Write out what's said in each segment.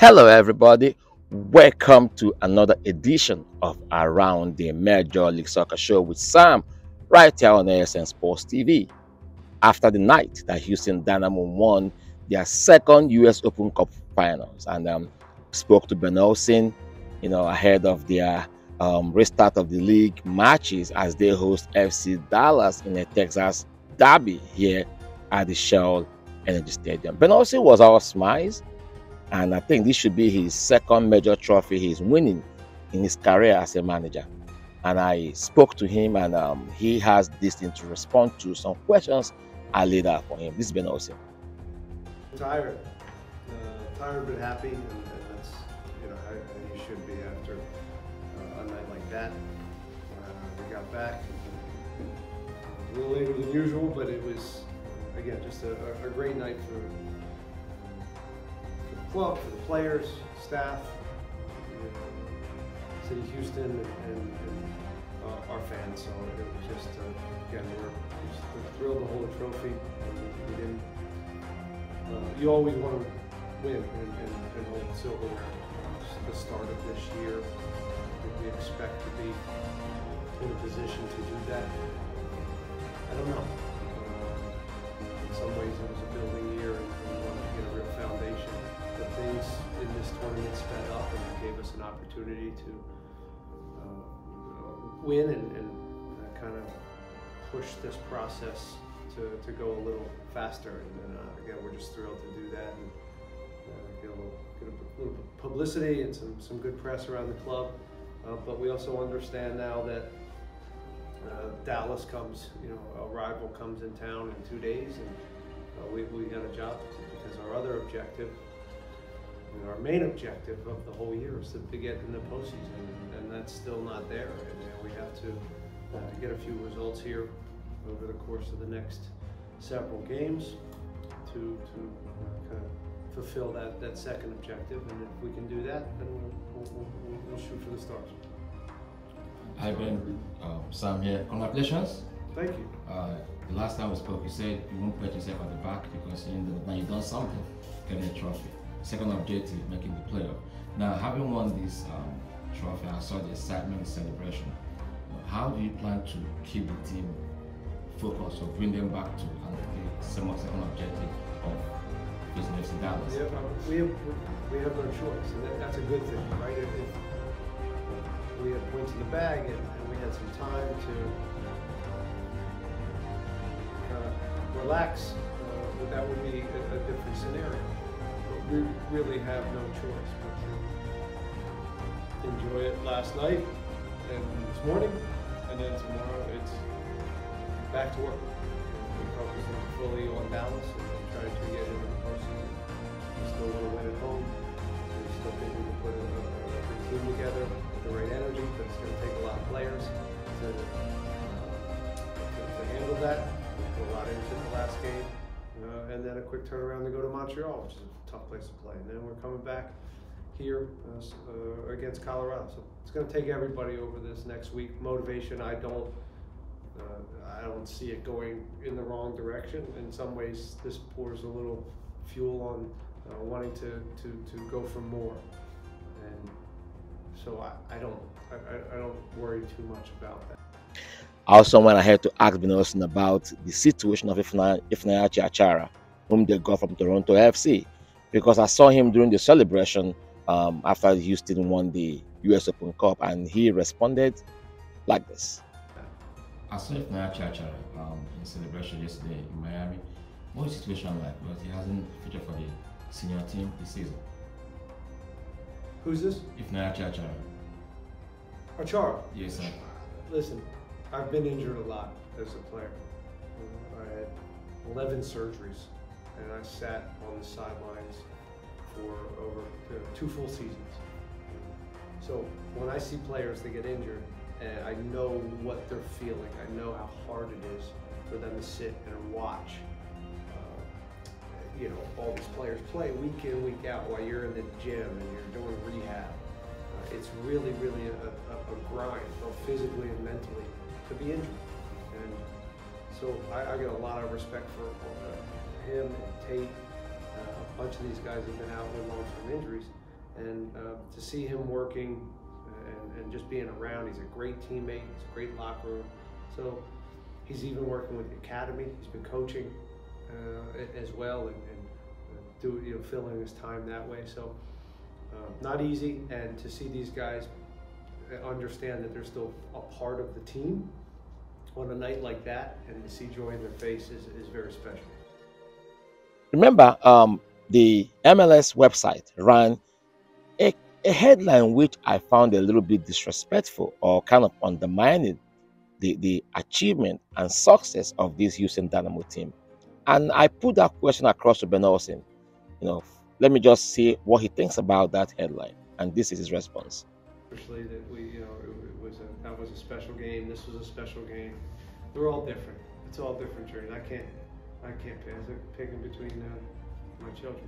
Hello, everybody. Welcome to another edition of Around the Major League Soccer Show with Sam, right here on ASN Sports TV. After the night that Houston Dynamo won their second U.S. Open Cup Finals, and um, spoke to Ben Olsen, you know, ahead of their um, restart of the league matches as they host FC Dallas in a Texas derby here at the Shell Energy Stadium. Ben Olsen was our smiles and I think this should be his second major trophy he's winning in his career as a manager. And I spoke to him, and um, he has this thing to respond to some questions I laid out for him. This has been awesome. Tired, uh, tired but happy, and, and that's you know how, how, you should be after uh, a night like that. Uh, we got back a little later than usual, but it was again just a, a great night for club, for the players, staff, City Houston, and, and, uh, our fans. So it was just, uh, again, we're, we're, thrilled to hold a trophy. We, didn't, uh, you always want to win and, and, and hold silverware. the start of this year, we expect to be in a position to do that. I don't know. Opportunity to uh, win and, and uh, kind of push this process to, to go a little faster. And uh, again, we're just thrilled to do that and uh, get, a little, get a little publicity and some, some good press around the club. Uh, but we also understand now that uh, Dallas comes, you know, a rival comes in town in two days, and we, we got a job because our other objective know, our main objective of the whole year is to, to get in the postseason, and, and that's still not there. And you know, we have to uh, get a few results here over the course of the next several games to to uh, kind of fulfill that, that second objective. And if we can do that, then we'll, we'll, we'll, we'll shoot for the stars. Ivan, um, Sam here. Congratulations. Thank you. Uh, the last time we spoke, you said you won't put yourself at the back because you know, when you've done something, getting a trophy second objective, making the playoff. Now, having won this um, trophy, I saw the excitement celebration. How do you plan to keep the team focused or bring them back to the second objective of business in Dallas? Yeah, we have we have no choice, and that, that's a good thing, right? If, if we had points in the bag and, and we had some time to uh, relax, uh, that would be a, a different scenario we really have no choice but to enjoy it last night and this morning, and then tomorrow it's back to work. We focus fully on Dallas and try to get into the. We still want to win at home. We still think we can put a, a, a team together with the right energy, but it's going to take a lot of players to, uh, to handle that. We put a lot into the last game. Uh, and then a quick turnaround to go to Montreal, which is a tough place to play. And then we're coming back here uh, uh against Colorado. So it's going to take everybody over this next week. Motivation, I don't, uh, I don't see it going in the wrong direction. In some ways, this pours a little fuel on uh, wanting to, to, to go for more. And so I, I don't, I, I don't worry too much about that. I also went ahead to ask Ben Olsen about the situation of Ifunanya Achara, whom they got from Toronto FC, because I saw him during the celebration um, after Houston won the US Open Cup, and he responded like this. I saw Ifunanya Achara um, in celebration yesterday in Miami. What is the situation like? Because he hasn't featured for the senior team this season. Who's this? Ifunanya Achara. Achara? Yes, sir. Listen, I've been injured a lot as a player. I had 11 surgeries, and I sat on the sidelines for over two full seasons. So when I see players that get injured, and I know what they're feeling, I know how hard it is for them to sit and watch. Uh, you know, all these players play week in, week out while you're in the gym and you're doing rehab. Uh, it's really, really a, a, a grind, both physically and mentally to be injured. And so I, I get a lot of respect for uh, him and Tate. Uh, a bunch of these guys have been out with long-term injuries. and uh, to see him working and, and just being around, he's a great teammate. He's a great locker room. So he's even working with the academy. He's been coaching uh, as well, and, and do you know filling his time that way. So uh, not easy, and to see these guys understand that they're still a part of the team on a night like that, and to see joy in their face is, is very special. Remember, um, the MLS website ran a, a headline which I found a little bit disrespectful or kind of undermining the, the achievement and success of this Houston Dynamo team. And I put that question across to Ben Olsen. You know, let me just see what he thinks about that headline. And this is his response. That we, you know, it was a, that was a special game. This was a special game. They're all different. It's all different journeys. I can't, I can't pick. It's picking between uh, my children.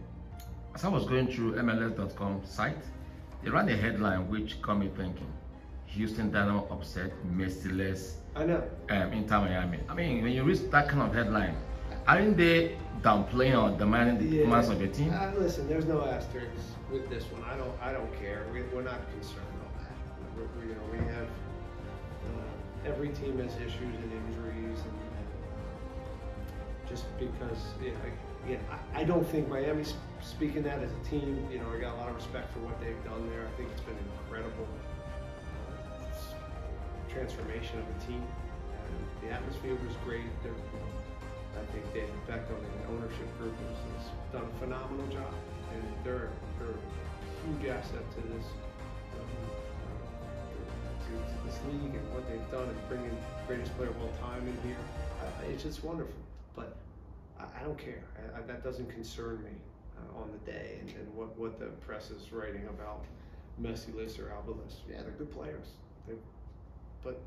As I was going through MLS.com site, they ran a headline which got me thinking. Houston Dynamo upset Messi-less I know. Um, Inter Miami. I mean, when you read that kind of headline, aren't they downplaying or demanding the yeah. performance of the team? Uh, listen, there's no asterisks with this one. I don't. I don't care. We, are not concerned about that. We're, we, you know, we have uh, every team has issues and injuries, and, just because, yeah, I, I, don't think Miami's speaking that as a team. You know, I got a lot of respect for what they've done there. I think it's been incredible transformation of the team. And the atmosphere was great. I think David Beckham and the ownership group has, has done a phenomenal job, and they're they're a huge asset to this um, to, this league and what they've done and bringing the greatest player of all time in here. I, it's just wonderful, but I, I don't care. I, that doesn't concern me uh, on the day and, and, what what the press is writing about Messi-less or Alba list. Yeah, they're good players. They but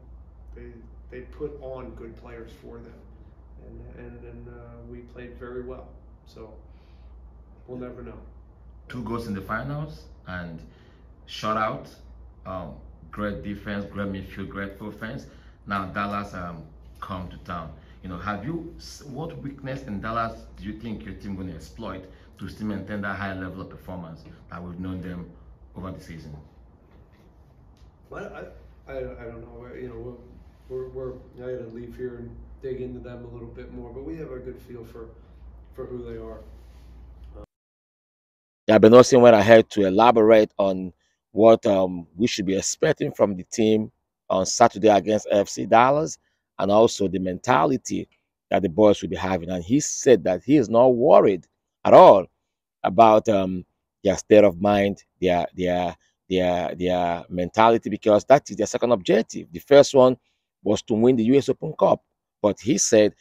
they they put on good players for them, and and, and uh, we played very well. So we'll never know. Two goals in the finals and shutout. Um, great defense, great midfield, great offense. Now Dallas um, come to town. You know, have you what weakness in Dallas do you think your team going to exploit to still maintain that high level of performance that we've known them over the season? Well, I, I, I don't know. You know, we're, we're, we're I got to leave here and dig into them a little bit more, but we have a good feel for for who they are. Yeah, Ben Olsen went ahead to elaborate on what um, we should be expecting from the team on Saturday against FC Dallas and also the mentality that the boys will be having. And he said that he is not worried at all about um, their state of mind, their their their their mentality because that is their second objective. The first one was to win the US Open Cup, but he said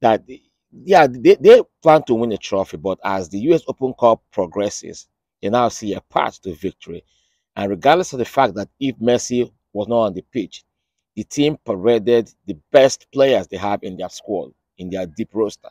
that yeah they, they plan to win a trophy, but as the US Open Cup progresses, they now see a path to victory. And regardless of the fact that if Messi was not on the pitch, the team paraded the best players they have in their squad, in their deep roster.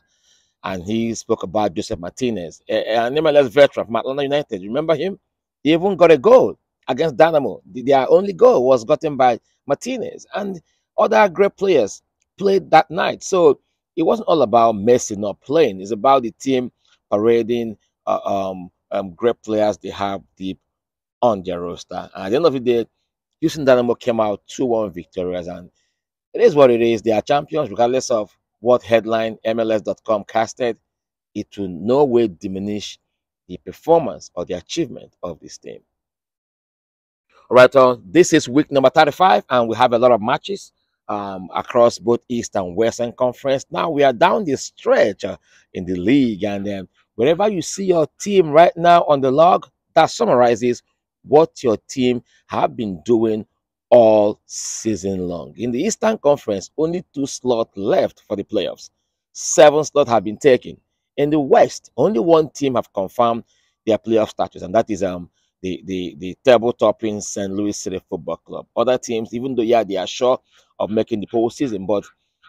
And he spoke about Josef Martinez, an MLS veteran from Atlanta United. Remember him? He even got a goal against Dynamo. Their only goal was gotten by Martinez, and other great players played that night. So it wasn't all about Messi not playing. It's about the team parading uh, um, um, great players they have deep on their roster. And at the end of the day, Houston Dynamo came out 2-1 victorious, and it is what it is. They are champions, regardless of what headline MLS.com casted. It will no way diminish the performance or the achievement of this team. All right, uh, this is week number 35, and we have a lot of matches um, across both East and Western Conference. Now we are down the stretch uh, in the league, and then wherever you see your team right now on the log, that summarizes what your team have been doing all season long. In the Eastern Conference, only two slots left for the playoffs. Seven slots have been taken. In the West, only one team have confirmed their playoff status, and that is um the the the table topping St. Louis City Football Club. Other teams, even though yeah, they are sure of making the postseason, but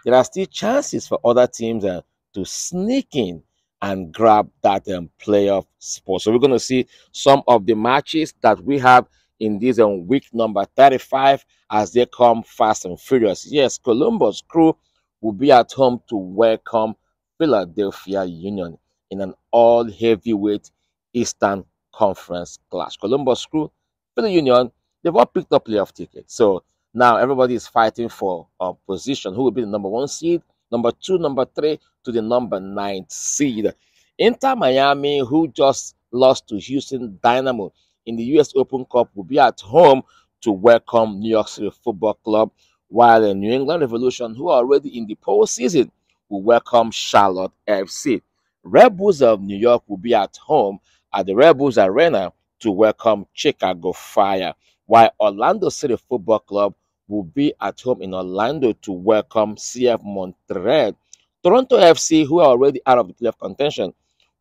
there are still chances for other teams uh, to sneak in and grab that um, playoff spot. So we're going to see some of the matches that we have in this um, week number 35 as they come fast and furious. Yes, Columbus Crew will be at home to welcome Philadelphia Union in an all heavyweight Eastern conference clash. Columbus Crew, Philly Union, they've all picked up playoff tickets. So now everybody is fighting for a position. Who will be the number one seed, number two, number three to the number nine seed. Inter Miami, who just lost to Houston Dynamo in the US Open Cup, will be at home to welcome New York City Football Club, while the New England Revolution, who are already in the postseason, will welcome Charlotte FC. Red Bulls of New York will be at home at the Red Bulls Arena to welcome Chicago Fire, while Orlando City Football Club will be at home in Orlando to welcome CF Montreal. Toronto FC, who are already out of the playoff contention,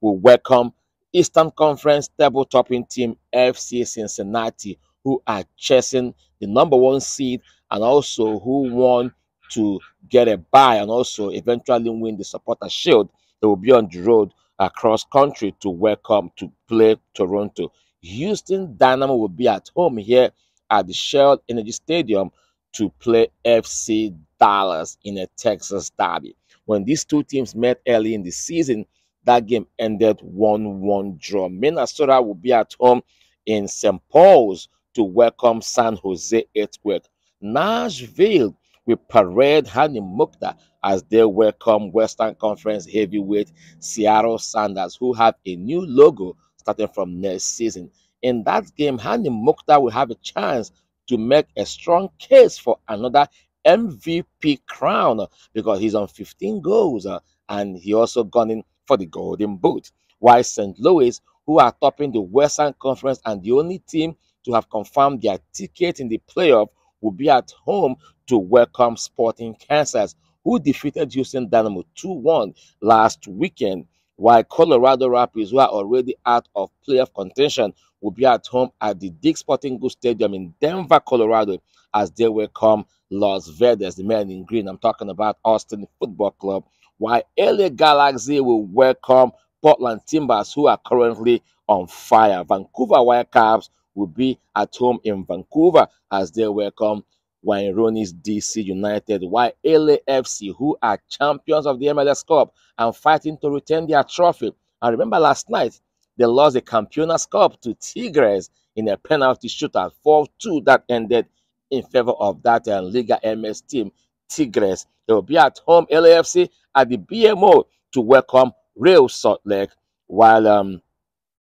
will welcome Eastern Conference table topping team FC Cincinnati, who are chasing the number one seed and also who want to get a bye and also eventually win the supporter shield. They will be on the road across country to welcome to play Toronto. Houston Dynamo will be at home here at the Shell Energy Stadium to play FC Dallas in a Texas derby. When these two teams met early in the season, that game ended 1 1 draw. Minnesota will be at home in St. Paul's to welcome San Jose Earthquake. Nashville will parade Hany Mukhtar as they welcome Western Conference heavyweight Seattle Sounders, who have a new logo starting from next season. In that game, Hany Mukhtar will have a chance to make a strong case for another MVP crown because he's on 15 goals uh, and he also gone in for the Golden Boot. While St. Louis, who are topping the Western Conference and the only team to have confirmed their ticket in the playoff, will be at home to welcome Sporting Kansas, who defeated Houston Dynamo 2 1 last weekend. While Colorado Rapids, who are already out of playoff contention, will be at home at the Dick Sporting Goods Stadium in Denver, Colorado, as they welcome Las Verdes, the men in green. I'm talking about Austin Football Club. While LA Galaxy will welcome Portland Timbers, who are currently on fire. Vancouver Whitecaps will be at home in Vancouver as they welcome Wayne Rooney's DC United, while LAFC, who are champions of the MLS Cup and fighting to retain their trophy. And remember last night, they lost the Campeones Cup to Tigres in a penalty shootout 4-2 that ended in favor of that uh, Liga MX team, Tigres. They will be at home, LAFC, at the BMO to welcome Real Salt Lake. While, um,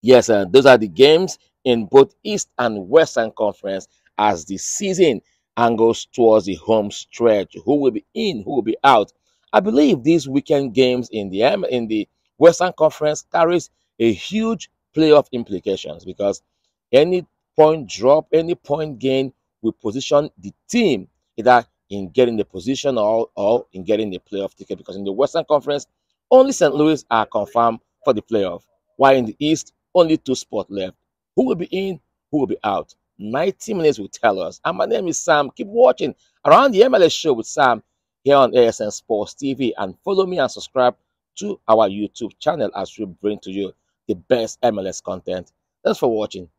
yes, uh, those are the games in both East and Western Conference as the season angles towards the home stretch. Who will be in? Who will be out? I believe these weekend games in the um, in the Western Conference carries a huge playoff implications because any point drop, any point gain will position the team either in getting the position or, or in getting the playoff ticket. Because in the Western Conference, only St. Louis are confirmed for the playoff, while in the East, only two spots left. Who will be in? Who will be out? 90 minutes will tell us. And my name is Sam. Keep watching Around the MLS Show with Sam here on ASN Sports TV and follow me and subscribe to our YouTube channel as we bring to you the best MLS content. Thanks for watching.